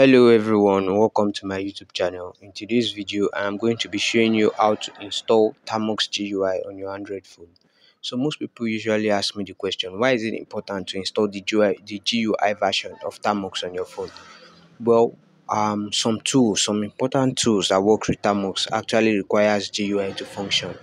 hello everyone welcome to my youtube channel. In today's video i am going to be showing you how to install Termux GUI on your android phone. So most people usually ask me the question why is it important to install the GUI the GUI version of Termux on your phone? Well um some tools some important tools that work with Termux actually requires GUI to function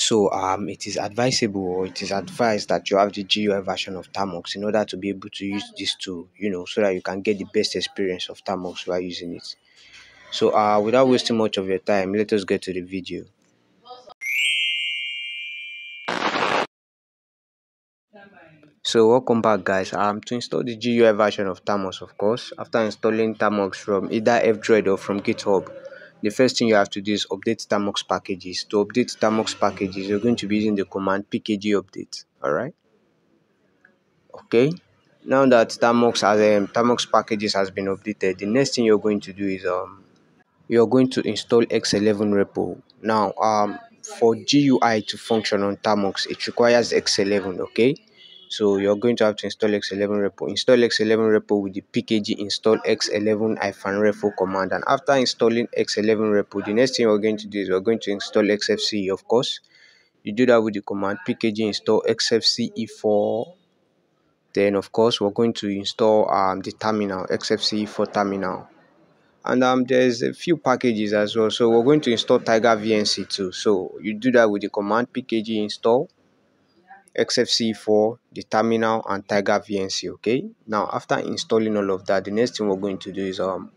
so um, it is advisable or it is advised that you have the GUI version of Termux in order to be able to use this tool, you know, so that you can get the best experience of Termux while using it. So uh, without wasting much of your time, let us get to the video. So welcome back guys, um, to install the GUI version of Termux of course, after installing Termux from either F-Droid or from GitHub, the first thing you have to do is update Termux packages. To update Termux packages, you're going to be using the command pkg update. Alright. Okay. Now that Termux has um, Termux packages has been updated, the next thing you're going to do is um you're going to install X11 repo. Now um for GUI to function on Termux, it requires X11, okay? So you're going to have to install X11 repo. Install X11 repo with the pkg install X11-repo command. And after installing X11 repo, the next thing we're going to do is we're going to install XFCE, of course. You do that with the command pkg install XFCE4. Then, of course, we're going to install um, the terminal, XFCE4 terminal. And um, there's a few packages as well. So we're going to install Tiger VNC too. So you do that with the command pkg install XFCE4, the terminal, and Tiger VNC. Okay. Now, after installing all of that, the next thing we're going to do is um,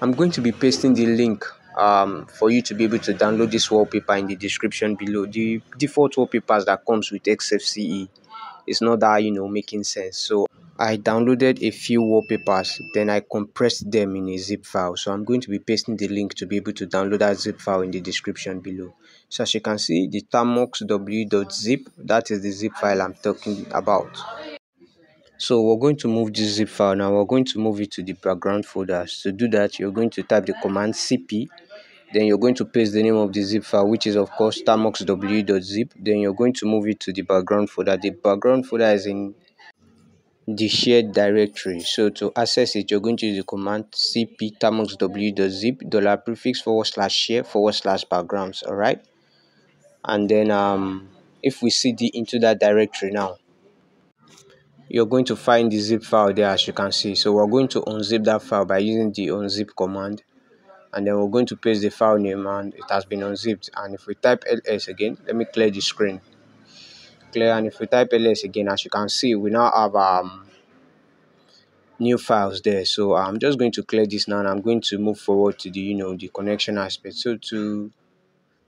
I'm going to be pasting the link um for you to be able to download this wallpaper in the description below. The default wallpapers that comes with XFCE is not that you know making sense. So I downloaded a few wallpapers, then I compressed them in a zip file. So I'm going to be pasting the link to be able to download that zip file in the description below. So as you can see, the tamoxw.zip, that is the zip file I'm talking about. So we're going to move this zip file now. We're going to move it to the background folders. To do that, you're going to type the command cp then you're going to paste the name of the zip file which is of course tamoxw.zip then you're going to move it to the background folder the background folder is in the shared directory. So to access it, you're going to use the command cp tamoxw.zip dollar prefix forward slash share forward slash backgrounds. All right. And then um, if we cd into that directory now, you're going to find the zip file there as you can see. So we're going to unzip that file by using the unzip command. And then we're going to paste the file name and it has been unzipped. And if we type ls again, let me clear the screen clear and if we type ls again as you can see we now have um new files there. So i'm just going to clear this now and i'm going to move forward to the you know the connection aspect. So to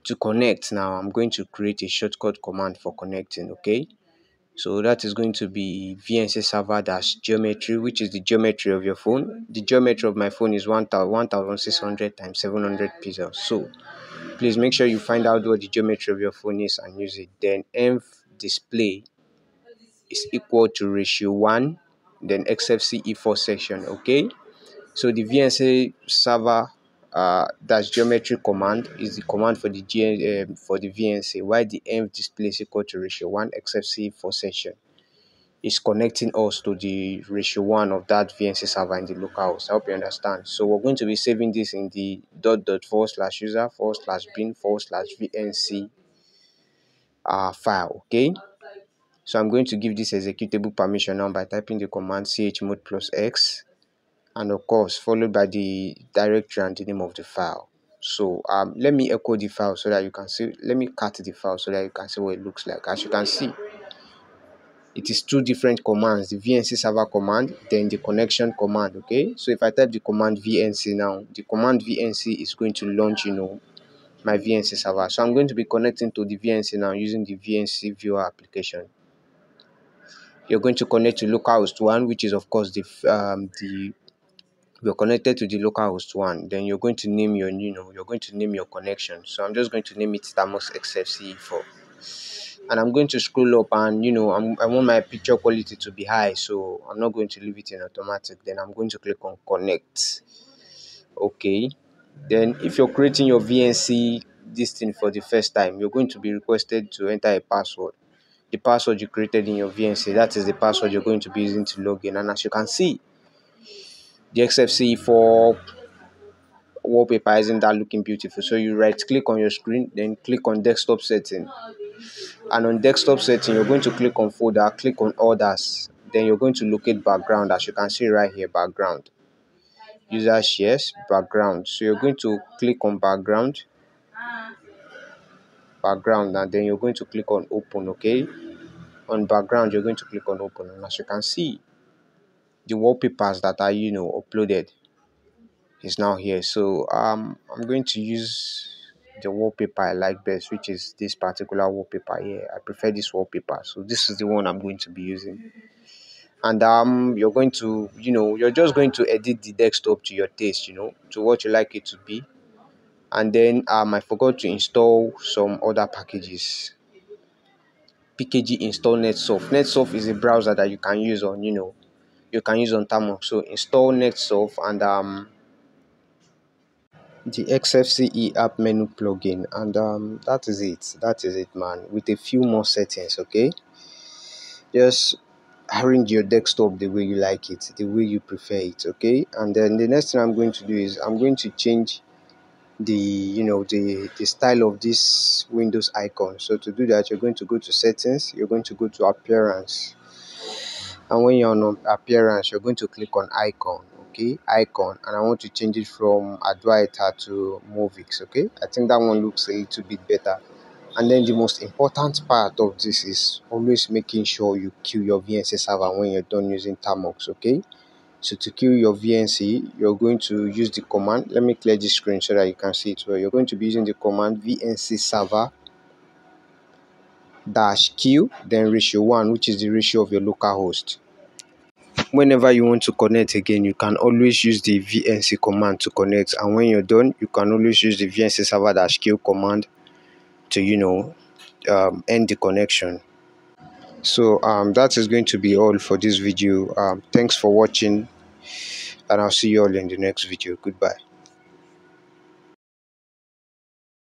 to connect now i'm going to create a shortcut command for connecting okay? So that is going to be vnc server dash geometry which is the geometry of your phone. The geometry of my phone is 1600 times 700 pixels. So please make sure you find out what the geometry of your phone is and use it. Then env display is equal to ratio 1 then xfce4 session okay so the vnc server uh, geometry command is the command for the G, uh, for the vnc why the env display is equal to ratio 1 xfce4 session is connecting us to the ratio 1 of that VNC server in the local host. I hope you understand. So we're going to be saving this in the dot dot forward slash user forward slash bin forward slash VNC uh, file okay? So i'm going to give this executable permission now by typing the command chmod plus x and of course followed by the directory and the name of the file. So um let me echo the file so that you can see let me cut the file so that you can see what it looks like. As you can see it is two different commands the vnc server command then the connection command okay? So if i type the command vnc now the command vnc is going to launch you know my VNC server. So I'm going to be connecting to the VNC now using the VNC viewer application. You're going to connect to localhost 1, which is of course the um, the you're connected to the localhost 1. Then you're going to name your you know you're going to name your connection. So I'm just going to name it Stamos XFCE4 and I'm going to scroll up and you know I'm, I want my picture quality to be high so I'm not going to leave it in automatic then I'm going to click on connect okay then if you're creating your VNC this thing for the first time, you're going to be requested to enter a password. The password you created in your VNC, that is the password you're going to be using to log in. And as you can see, the XFCE4 wallpaper isn't that looking beautiful so you right click on your screen then click on desktop setting and on desktop setting you're going to click on folder click on others then you're going to locate background as you can see right here background user shares background. So you're going to click on background. Background and then you're going to click on open okay? On background you're going to click on open and as you can see the wallpapers that are you know uploaded is now here. So um i'm going to use the wallpaper i like best which is this particular wallpaper here. I prefer this wallpaper so this is the one i'm going to be using and um you're going to you know you're just going to edit the desktop to your taste you know to what you like it to be. And then um i forgot to install some other packages. Pkg install netsurf. Netsurf is a browser that you can use on you know you can use on Termux. So install netsurf and um the xfce app menu plugin. And um that is it. That is it man. With a few more settings okay? Just arrange your desktop the way you like it the way you prefer it okay? And then the next thing i'm going to do is i'm going to change the you know the the style of this windows icon. So to do that you're going to go to settings you're going to go to appearance. And when you're on appearance you're going to click on icon okay? Icon and i want to change it from adwaita to movix okay? I think that one looks a little bit better and then the most important part of this is always making sure you kill your vnc server when you're done using termux okay? So to kill your vnc you're going to use the command let me clear this screen so that you can see it well. You're going to be using the command vnc server dash q then ratio 1 which is the ratio of your local host. Whenever you want to connect again you can always use the vnc command to connect. And when you're done you can always use the vnc server dash q command to you know um, end the connection. So um, that is going to be all for this video. Um, thanks for watching and i'll see you all in the next video. Goodbye